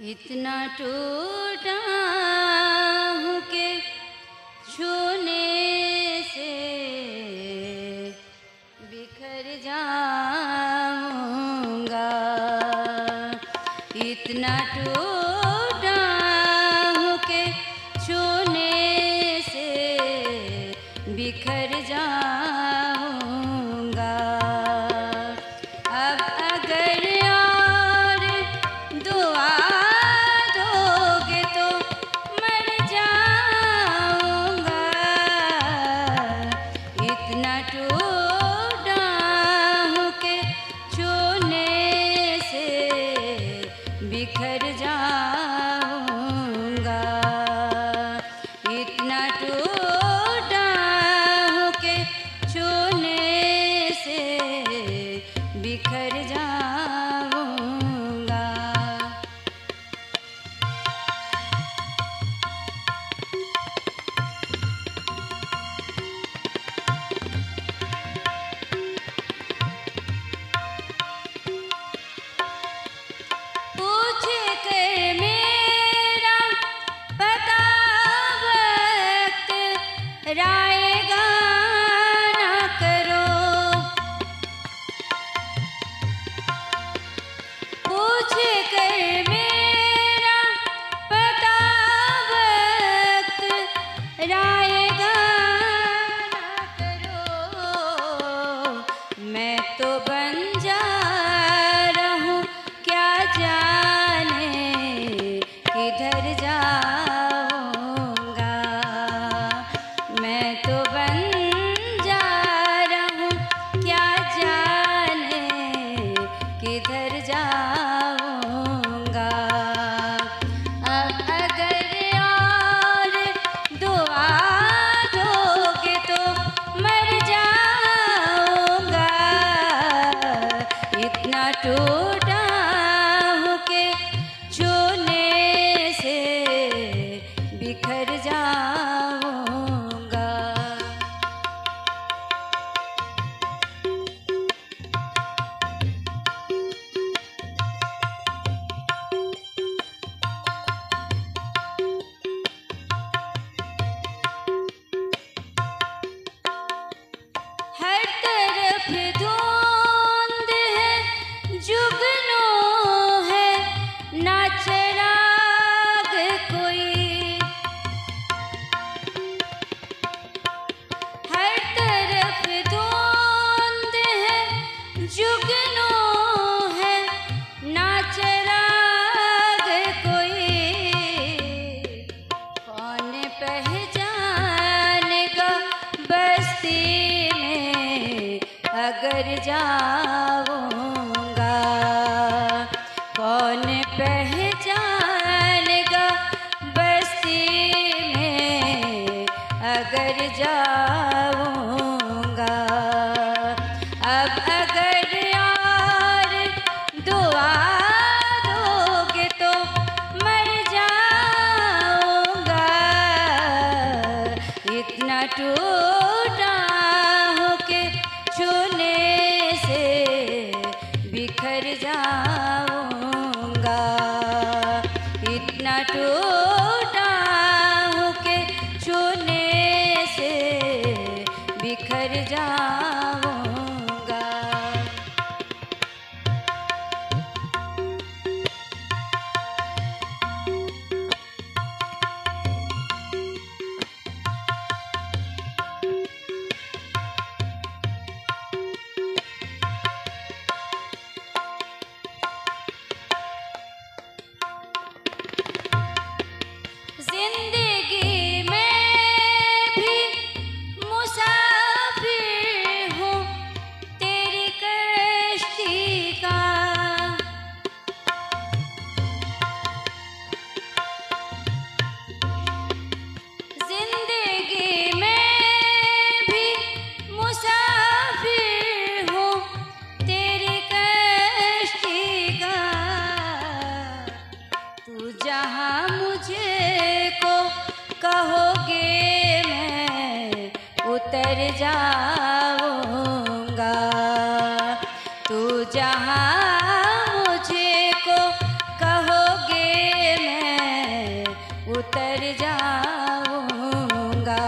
इतना टूटा हूँ के छूने से बिखर जाऊँगा। इतना टूटा हूँ के छूने से बिखर मुझे कर कर जाऊँगा। कौन पहचानेगा बस्ती में अगर जाऊँगा? अब अगर यार दुआ दोगे तो मर जाऊँगा। इतना टू ಕಾಟೋ कर जाऊँगा। तू जहाँ मुझे को कहोगे मैं उतर जाऊँगा।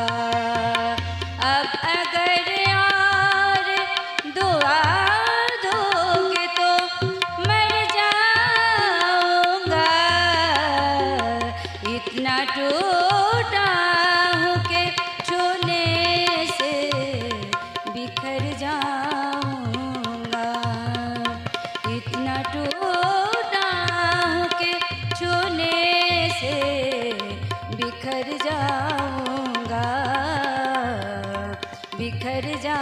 बिखर जा